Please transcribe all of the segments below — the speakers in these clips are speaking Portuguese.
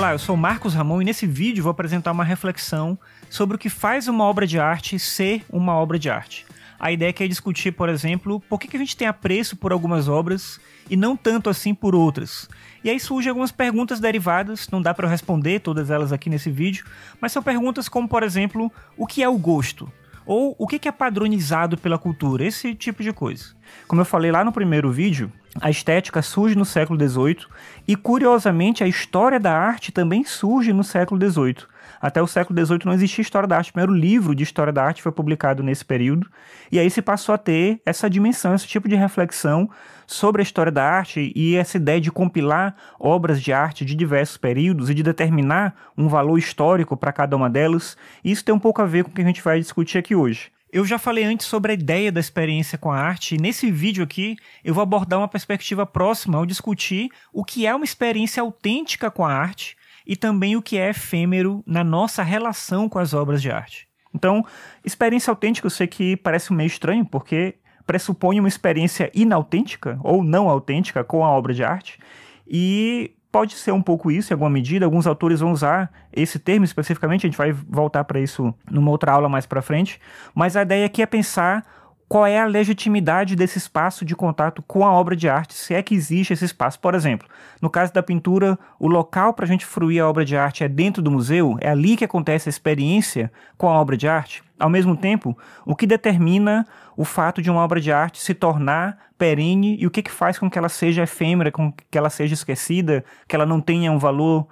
Olá, eu sou Marcos Ramon e nesse vídeo vou apresentar uma reflexão sobre o que faz uma obra de arte ser uma obra de arte. A ideia é discutir, por exemplo, por que a gente tem apreço por algumas obras e não tanto assim por outras. E aí surgem algumas perguntas derivadas, não dá para eu responder todas elas aqui nesse vídeo, mas são perguntas como, por exemplo, o que é o gosto? Ou o que é padronizado pela cultura? Esse tipo de coisa. Como eu falei lá no primeiro vídeo, a estética surge no século XVIII e, curiosamente, a história da arte também surge no século XVIII. Até o século XVIII não existia história da arte. O primeiro livro de história da arte foi publicado nesse período. E aí se passou a ter essa dimensão, esse tipo de reflexão sobre a história da arte e essa ideia de compilar obras de arte de diversos períodos e de determinar um valor histórico para cada uma delas. E isso tem um pouco a ver com o que a gente vai discutir aqui hoje. Eu já falei antes sobre a ideia da experiência com a arte, e nesse vídeo aqui eu vou abordar uma perspectiva próxima ao discutir o que é uma experiência autêntica com a arte e também o que é efêmero na nossa relação com as obras de arte. Então, experiência autêntica eu sei que parece meio estranho, porque pressupõe uma experiência inautêntica ou não autêntica com a obra de arte, e pode ser um pouco isso em alguma medida. Alguns autores vão usar esse termo especificamente, a gente vai voltar para isso numa outra aula mais para frente, mas a ideia aqui é pensar qual é a legitimidade desse espaço de contato com a obra de arte, se é que existe esse espaço. Por exemplo, no caso da pintura, o local para a gente fruir a obra de arte é dentro do museu, é ali que acontece a experiência com a obra de arte. Ao mesmo tempo, o que determina o fato de uma obra de arte se tornar perene e o que, que faz com que ela seja efêmera, com que ela seja esquecida, que ela não tenha um valor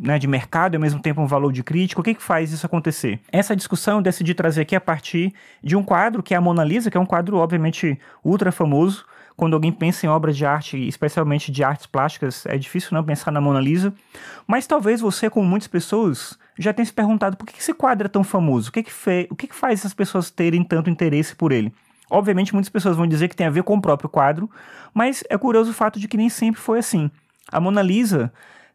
né, de mercado e ao mesmo tempo um valor de crítica. O que, que faz isso acontecer? Essa discussão eu decidi trazer aqui a partir de um quadro que é a Mona Lisa, que é um quadro obviamente ultra famoso. Quando alguém pensa em obras de arte, especialmente de artes plásticas, é difícil não pensar na Mona Lisa. Mas talvez você, como muitas pessoas, já tenha se perguntado por que esse quadro é tão famoso? O que, que, fe... o que, que faz essas pessoas terem tanto interesse por ele? Obviamente, muitas pessoas vão dizer que tem a ver com o próprio quadro, mas é curioso o fato de que nem sempre foi assim. A Mona Lisa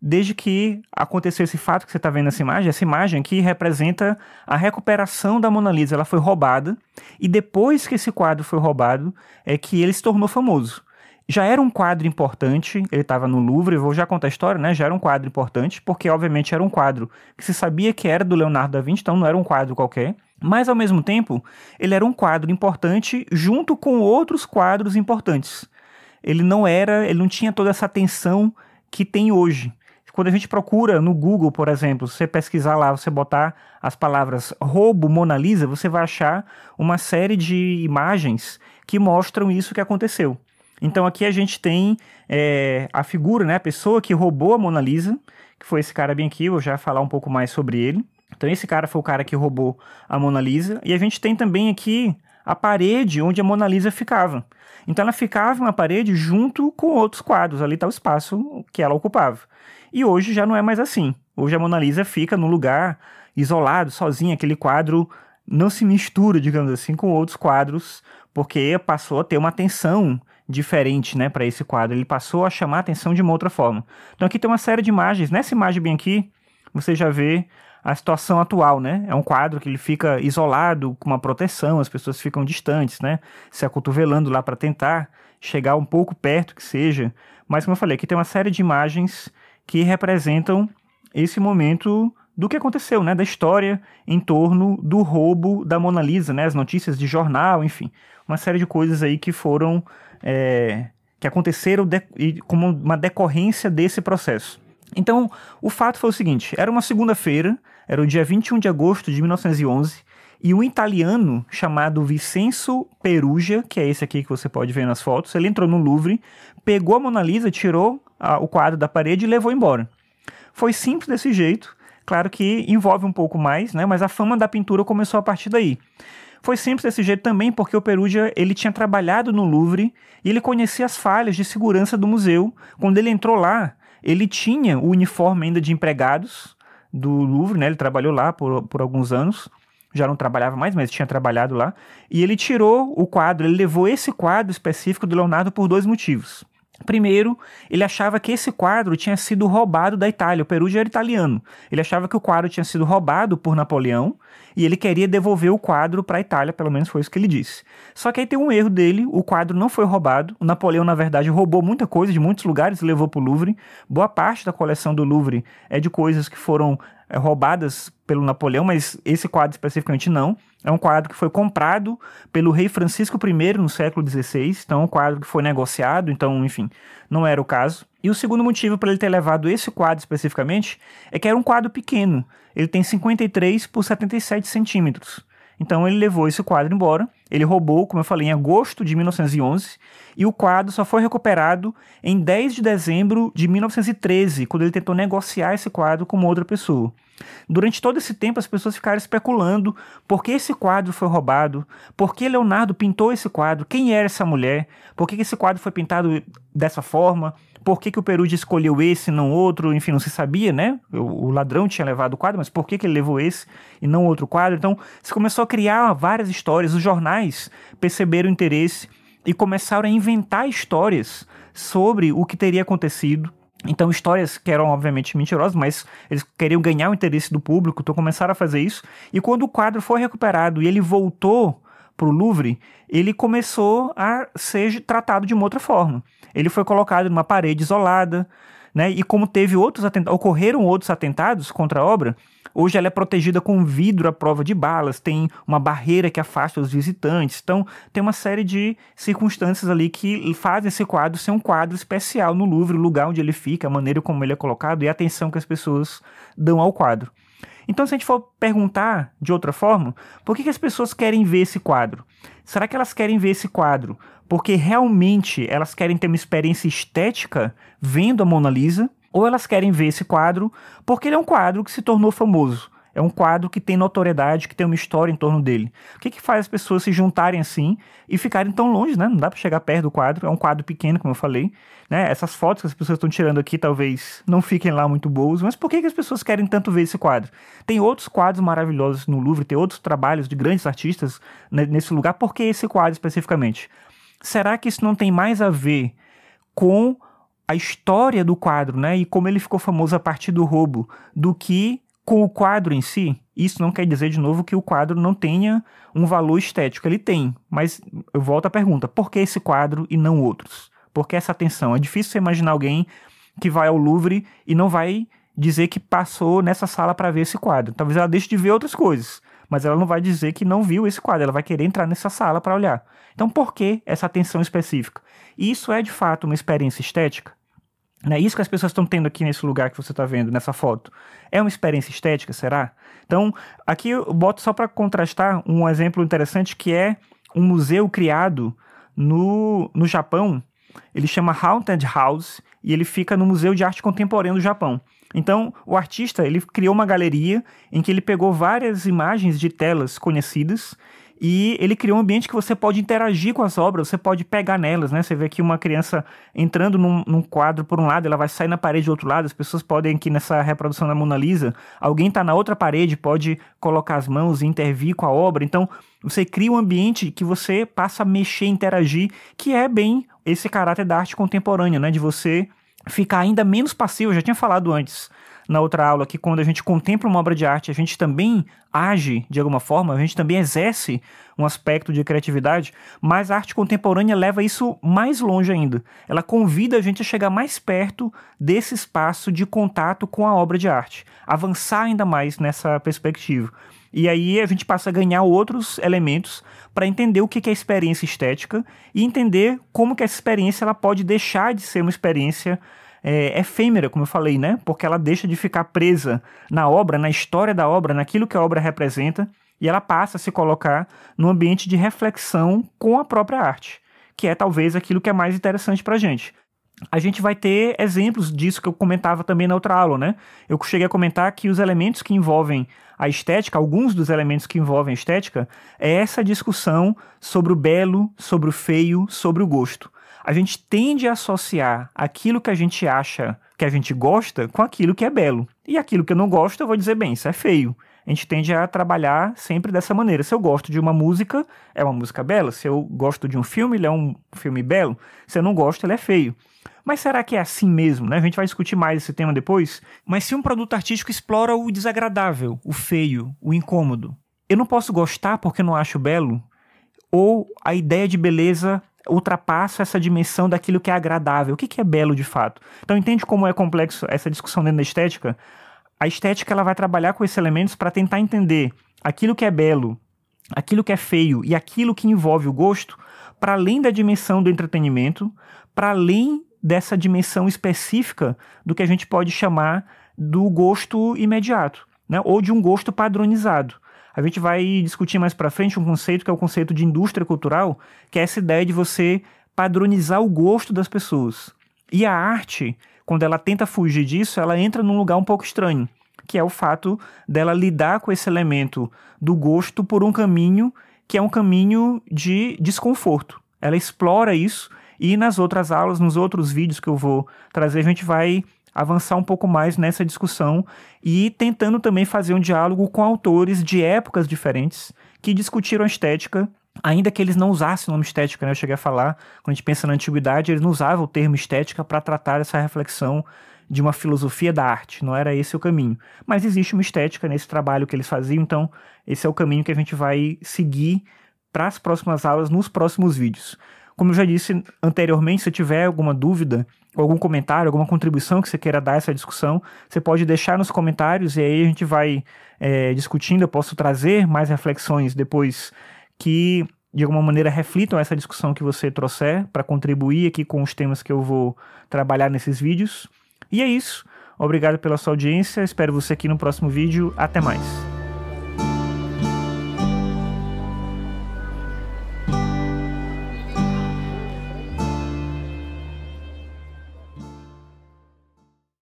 desde que aconteceu esse fato que você está vendo nessa imagem. Essa imagem aqui representa a recuperação da Mona Lisa. Ela foi roubada e depois que esse quadro foi roubado é que ele se tornou famoso. Já era um quadro importante, ele estava no Louvre, vou já contar a história, né? Já era um quadro importante, porque obviamente era um quadro que se sabia que era do Leonardo da Vinci, então não era um quadro qualquer. Mas ao mesmo tempo, ele era um quadro importante junto com outros quadros importantes. Ele não era, ele não tinha toda essa atenção que tem hoje. Quando a gente procura no Google, por exemplo, você pesquisar lá, você botar as palavras roubo Mona Lisa, você vai achar uma série de imagens que mostram isso que aconteceu. Então aqui a gente tem é, a figura, né, a pessoa que roubou a Mona Lisa, que foi esse cara bem aqui, eu já vou falar um pouco mais sobre ele. Então esse cara foi o cara que roubou a Mona Lisa. E a gente tem também aqui a parede onde a Mona Lisa ficava. Então ela ficava na parede junto com outros quadros, ali está o espaço que ela ocupava. E hoje já não é mais assim. Hoje a Mona Lisa fica num lugar isolado, sozinha, aquele quadro não se mistura, digamos assim, com outros quadros, porque passou a ter uma atenção diferente, né, para esse quadro. Ele passou a chamar a atenção de uma outra forma. Então aqui tem uma série de imagens. Nessa imagem bem aqui, você já vê a situação atual, né? É um quadro que ele fica isolado, com uma proteção, as pessoas ficam distantes, né? Se acotovelando lá para tentar chegar um pouco perto que seja. Mas como eu falei, aqui tem uma série de imagens que representam esse momento do que aconteceu, né, da história em torno do roubo da Mona Lisa, né, as notícias de jornal, enfim, uma série de coisas aí que foram é, que aconteceram de, como uma decorrência desse processo. Então, o fato foi o seguinte: era uma segunda-feira, era o dia 21 de agosto de 1911, e um italiano chamado Vincenzo Perugia, que é esse aqui que você pode ver nas fotos, ele entrou no Louvre, pegou a Mona Lisa, tirou a, o quadro da parede e levou embora. Foi simples desse jeito, claro que envolve um pouco mais, né, mas a fama da pintura começou a partir daí. Foi simples desse jeito também porque o Perugia ele tinha trabalhado no Louvre e ele conhecia as falhas de segurança do museu. Quando ele entrou lá, ele tinha o uniforme ainda de empregados do Louvre, né? Ele trabalhou lá por, por alguns anos já não trabalhava mais, mas tinha trabalhado lá. E ele tirou o quadro, ele levou esse quadro específico do Leonardo por dois motivos. Primeiro, ele achava que esse quadro tinha sido roubado da Itália. O Perugia era italiano. Ele achava que o quadro tinha sido roubado por Napoleão e ele queria devolver o quadro para a Itália, pelo menos foi isso que ele disse. Só que aí tem um erro dele: o quadro não foi roubado. O Napoleão, na verdade, roubou muita coisa de muitos lugares e levou para o Louvre. Boa parte da coleção do Louvre é de coisas que foram roubadas pelo Napoleão, mas esse quadro especificamente não. É um quadro que foi comprado pelo rei Francisco I no século XVI, então é um quadro que foi negociado, então, enfim, não era o caso. E o segundo motivo para ele ter levado esse quadro especificamente é que era um quadro pequeno. Ele tem 53 por 77 centímetros. Então ele levou esse quadro embora. Ele roubou, como eu falei, em agosto de 1911 e o quadro só foi recuperado em 10 de dezembro de 1913, quando ele tentou negociar esse quadro com outra pessoa. Durante todo esse tempo, as pessoas ficaram especulando por que esse quadro foi roubado, por que Leonardo pintou esse quadro, quem era essa mulher, por que esse quadro foi pintado dessa forma, por que, que o Perugia escolheu esse e não outro, enfim, não se sabia, né? O, o, ladrão tinha levado o quadro, mas por que, que ele levou esse e não outro quadro? Então, se começou a criar várias histórias, os jornais perceberam o interesse e começaram a inventar histórias sobre o que teria acontecido. Então, histórias que eram obviamente mentirosas, mas eles queriam ganhar o interesse do público, então começaram a fazer isso. E quando o quadro foi recuperado e ele voltou para o Louvre, ele começou a ser tratado de uma outra forma. Ele foi colocado numa parede isolada, né? E como teve outros ocorreram outros atentados contra a obra, Hoje ela é protegida com vidro à prova de balas, tem uma barreira que afasta os visitantes. Então, tem uma série de circunstâncias ali que fazem esse quadro ser um quadro especial no Louvre, o lugar onde ele fica, a maneira como ele é colocado e a atenção que as pessoas dão ao quadro. Então, se a gente for perguntar de outra forma, por que, que as pessoas querem ver esse quadro? Será que elas querem ver esse quadro porque realmente elas querem ter uma experiência estética vendo a Mona Lisa? Ou elas querem ver esse quadro porque ele é um quadro que se tornou famoso. É um quadro que tem notoriedade, que tem uma história em torno dele. O que, que faz as pessoas se juntarem assim e ficarem tão longe, né? Não dá para chegar perto do quadro. É um quadro pequeno, como eu falei. Né? Essas fotos que as pessoas estão tirando aqui talvez não fiquem lá muito boas. Mas por que, que as pessoas querem tanto ver esse quadro? Tem outros quadros maravilhosos no Louvre, tem outros trabalhos de grandes artistas nesse lugar. Por que esse quadro especificamente? Será que isso não tem mais a ver com a história do quadro, né, e como ele ficou famoso a partir do roubo, do que com o quadro em si. Isso não quer dizer, de novo, que o quadro não tenha um valor estético. Ele tem, mas eu volto à pergunta: por que esse quadro e não outros? Por que essa atenção? É difícil você imaginar alguém que vai ao Louvre e não vai dizer que passou nessa sala para ver esse quadro. Talvez ela deixe de ver outras coisas, mas ela não vai dizer que não viu esse quadro, ela vai querer entrar nessa sala para olhar. Então, por que essa atenção específica? Isso é de fato uma experiência estética? Né? Isso que as pessoas estão tendo aqui nesse lugar que você está vendo, nessa foto. É uma experiência estética, será? Então, aqui eu boto só para contrastar um exemplo interessante que é um museu criado no, no Japão. Ele chama Haunted House e ele fica no Museu de Arte Contemporânea do Japão. Então, o artista ele criou uma galeria em que ele pegou várias imagens de telas conhecidas e ele criou um ambiente que você pode interagir com as obras, você pode pegar nelas, né? Você vê aqui uma criança entrando num, num, quadro por um lado, ela vai sair na parede do outro lado, as pessoas podem aqui nessa reprodução da Mona Lisa, alguém está na outra parede, pode colocar as mãos e intervir com a obra. Então, você cria um ambiente que você passa a mexer, interagir, que é bem esse caráter da arte contemporânea, né? De você ficar ainda menos passivo, eu já tinha falado antes na outra aula que quando a gente contempla uma obra de arte, a gente também age de alguma forma, a gente também exerce um aspecto de criatividade, mas a arte contemporânea leva isso mais longe ainda. Ela convida a gente a chegar mais perto desse espaço de contato com a obra de arte, avançar ainda mais nessa perspectiva. E aí a gente passa a ganhar outros elementos para entender o que é experiência estética e entender como que essa experiência ela pode deixar de ser uma experiência é, efêmera, como eu falei, né? Porque ela deixa de ficar presa na obra, na história da obra, naquilo que a obra representa, e ela passa a se colocar num ambiente de reflexão com a própria arte, que é talvez aquilo que é mais interessante para a gente. A gente vai ter exemplos disso que eu comentava também na outra aula, né? Eu cheguei a comentar que os elementos que envolvem a estética, alguns dos elementos que envolvem a estética, é essa discussão sobre o belo, sobre o feio, sobre o gosto a gente tende a associar aquilo que a gente acha que a gente gosta com aquilo que é belo. E aquilo que eu não gosto, eu vou dizer, bem, isso é feio. A gente tende a trabalhar sempre dessa maneira. Se eu gosto de uma música, é uma música bela. Se eu gosto de um filme, ele é um filme belo. Se eu não gosto, ele é feio. Mas será que é assim mesmo? Né? A gente vai discutir mais esse tema depois. Mas se um produto artístico explora o desagradável, o feio, o incômodo, eu não posso gostar porque não acho belo? Ou a ideia de beleza ultrapassa essa dimensão daquilo que é agradável? O que é belo de fato? Então entende como é complexo essa discussão dentro da estética? A estética ela vai trabalhar com esses elementos para tentar entender aquilo que é belo, aquilo que é feio e aquilo que envolve o gosto para além da dimensão do entretenimento, para além dessa dimensão específica do que a gente pode chamar do gosto imediato, né? ou de um gosto padronizado. A gente vai discutir mais para frente um conceito que é o conceito de indústria cultural, que é essa ideia de você padronizar o gosto das pessoas. E a arte, quando ela tenta fugir disso, ela entra num lugar um pouco estranho, que é o fato dela lidar com esse elemento do gosto por um caminho que é um caminho de desconforto. Ela explora isso e nas outras aulas, nos outros vídeos que eu vou trazer, a gente vai avançar um pouco mais nessa discussão e tentando também fazer um diálogo com autores de épocas diferentes que discutiram a estética, ainda que eles não usassem o nome estética, né? Eu cheguei a falar, quando a gente pensa na antiguidade, eles não usavam o termo estética para tratar essa reflexão de uma filosofia da arte, não era esse o caminho. Mas existe uma estética nesse trabalho que eles faziam, então esse é o caminho que a gente vai seguir para as próximas aulas, nos próximos vídeos. Como eu já disse anteriormente, se tiver alguma dúvida, algum comentário, alguma contribuição que você queira dar a essa discussão, você pode deixar nos comentários e aí a gente vai é, discutindo. Eu posso trazer mais reflexões depois que de alguma maneira reflitam essa discussão que você trouxer para contribuir aqui com os temas que eu vou trabalhar nesses vídeos. E é isso. Obrigado pela sua audiência. Espero você aqui no próximo vídeo. Até mais.